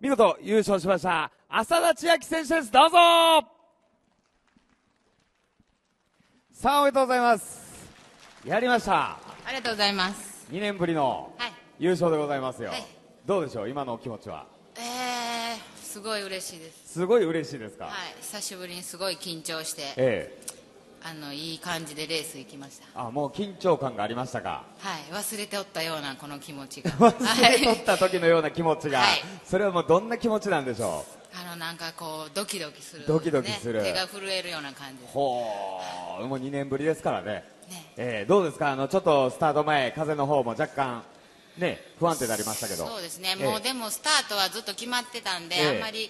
見事優勝しました、浅田千秋選手です。どうぞさあ、おめでとうございます。やりました。ありがとうございます。2年ぶりのはい。優勝でございますよ。はいどうでしょう今のお気持ちは？えー、すごい嬉しいです。すごい嬉しいですか、はい。久しぶりにすごい緊張して、ええあの、いい感じでレース行きました。あ、もう緊張感がありましたか？はい。忘れておったようなこの気持ちが。忘れとった時のような気持ちが、はい。それはもうどんな気持ちなんでしょあの、なんかこう、ドキドキする、ドキドキする。ね。手が震えるような感じ。ほう。もう2年ぶりですからね。ね。ええどうですか？あのちょっとスタート前風の方も若干ね不安定になりましたけど。そうですね。ええ。もうでもスタートはずっと決まってたんで、ええ。あんまり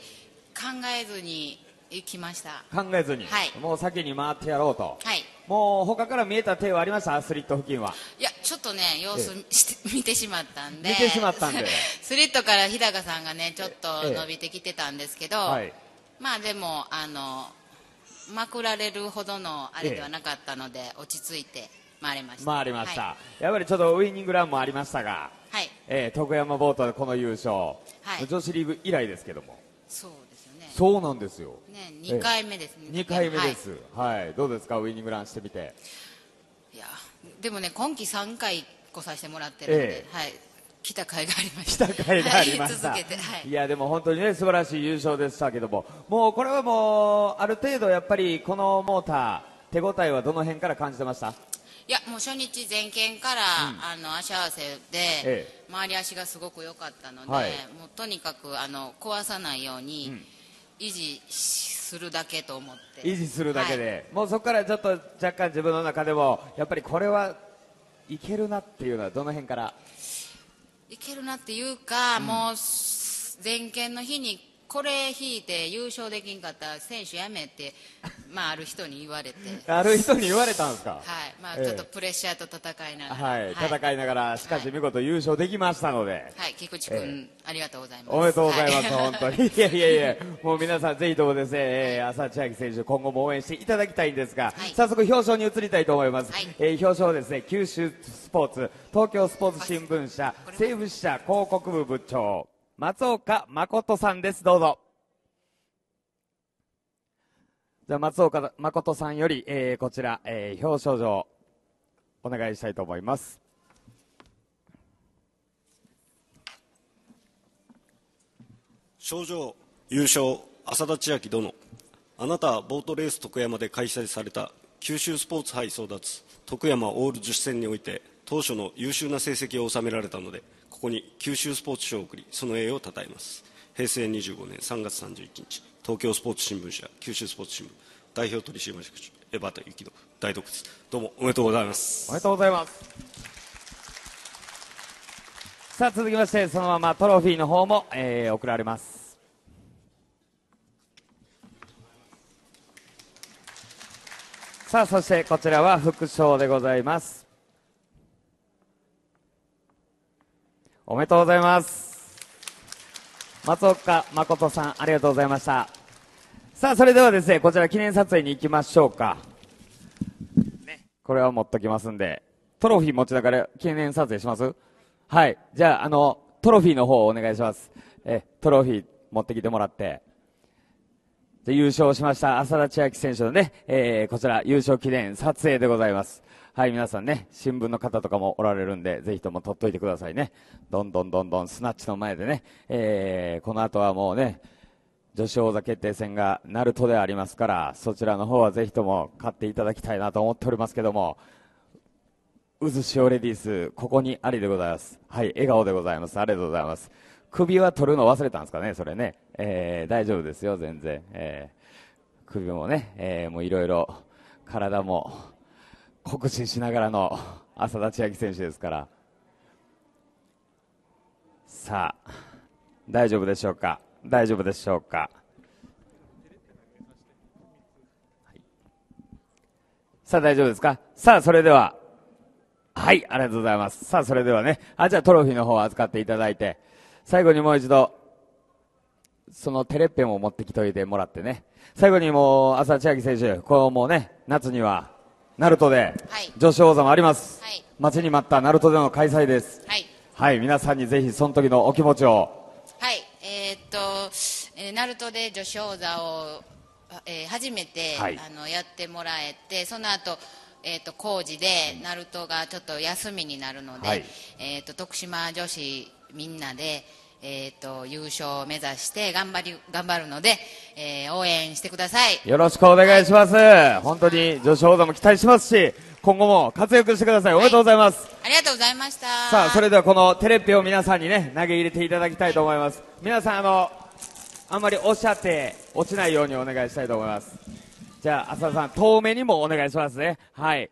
考えずに行きました。考えずに、はいもう先に回ってやろうと、はい。もう他から見えた手はありましたスリット付近はいや、ちょっとね、様子して、見てしまったんで。見てしまったんで スリットから日高さんがね、ちょっとええ伸びてきてたんですけど、はいまあでも、あの、まくられるほどのあれではなかったので、落ち着いて回れました。回りました、はやっぱりちょっとウイニングランもありましたが、い。はい。ええ徳山ボートでこの優勝、はい女子リーグ以来ですけどもそう。そうなんですよ。ね、2回目ですね。2回目ではい。す、はい。どうですか？ウイニングランしてみて。いや、でもね、今季3回来させてもらってるんで、ええ。はい。来た甲斐がありました。来た甲斐がありました、はい、続けて、はい。い。やでも本当にね素晴らしい優勝でしたけどももうこれはもうある程度やっぱりこのモーター手応えはどの辺から感じてました？いやもう初日前剣から、あの足合わせで、え回り足がすごく良かったので、はい。もうとにかくあの壊さないように維持するだけと思って。維持するだけはい。で、もうそこからちょっと若干自分の中でもやっぱりこれはいけるなっていうのはどの辺から？いけるなっていうか、もう前剣の日にこれ引いて優勝できんかったら選手やめて、まあ、ある人に言われて、ある人に言われたんですか？はい。まあ、ええ。ちょっとプレッシャーと戦いながら、はい、戦いながらしかし見事優勝できましたので、はい、菊池君、ありがとうございます。おめでとうございます、は本当に。いやいやいや、もう皆さんぜひともですね、えー、浅地明選手、今後も応援していただきたいんですが、はい。早速表彰に移りたいと思います。はい。えー表彰はですね、九州スポーツ、東京スポーツ新聞社、西武支社広告部部長、松岡誠さんです。どうぞ。じゃあ、松岡誠さんより、えー、こちら、えー、表彰状、お願いしたいと思います。賞状優勝浅田千秋殿あなたはボートレース徳山で開催された九州スポーツ杯争奪徳山オール樹脂戦において当初の優秀な成績を収められたのでここに九州スポーツ賞を送りその栄誉をたたえます平成25年3月31日東京スポーツ新聞社九州スポーツ新聞代表取締役長江端幸信大読ですどうもおめでとうございますおめでとうございます。さあ、続きまして、そのままトロフィーの方も、えー、送られます。さあ、そしてこちらは副賞でございます。おめでとうございます。松岡誠さん、ありがとうございました。さあ、それではですね、こちら記念撮影に行きましょうか。これは持っときますんで、トロフィー持ちながら記念撮影します？はい。じゃあ、あの、トロフィーの方をお願いします。え、トロフィー持ってきてもらって。で優勝しました浅田千秋選手のね、えー、こちら優勝記念撮影でございます。はい、皆さんね、新聞の方とかもおられるんで、ぜひとも撮っといてくださいね。どんどんどんどんスナッチの前でね、えー、この後はもうね、女子王座決定戦が鳴門でありますから、そちらの方はぜひとも買っていただきたいなと思っておりますけども、渦潮レディース、ここにありでございます。はい、笑顔でございます。ありがとうございます。首は取るの忘れたんですかね、それね。えー、大丈夫ですよ、全然。えー、首もね、えー、もういろいろ、体も、酷使しながらの 浅田千秋選手ですから。さあ、大丈夫でしょうか？大丈夫でしょうか？さあ、大丈夫ですか？さあ、それでは、はい、ありがとうございます。さあ、それではね、あ、じゃあトロフィーの方を預かっていただいて、最後にもう一度、そのテレッペンを持ってきといてもらってね、最後にもう、浅田千秋選手、こうもうね、夏には、ナルトではい、女子王座もあります。はい待ちに待ったナルトでの開催です。はい。はい、皆さんにぜひその時のお気持ちを、はい。えーっと、えー、ナルトで女子王座を、えー、初めて、はいあのやってもらえてその後えー、と工事でナルトがちょっと休みになるので、はいえー、と徳島女子みんなで、えー、と優勝を目指して頑張り頑張るので、えー応援してくださいよろしくお願いします。本当に女子王座も期待しますし、今後も活躍してください。おめでとうございます。ありがとうございましたさあ、それではこのテレペを皆さんにね、投げ入れていただきたいと思います。皆さん、あの、あんまりおっしゃって落ちないようにお願いしたいと思います。じゃあ、浅田さん、遠目にもお願いしますね。はい。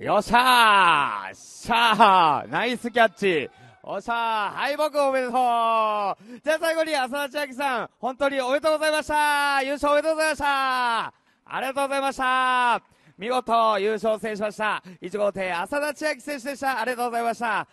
よっしゃーしゃーナイスキャッチおっしゃー敗北おめでとう。じゃあ最後に浅田千秋さん、本当におめでとうございました。優勝おめでとうございました。ありがとうございました。見事優勝を制しました。1号艇浅田千秋選手でした。ありがとうございました。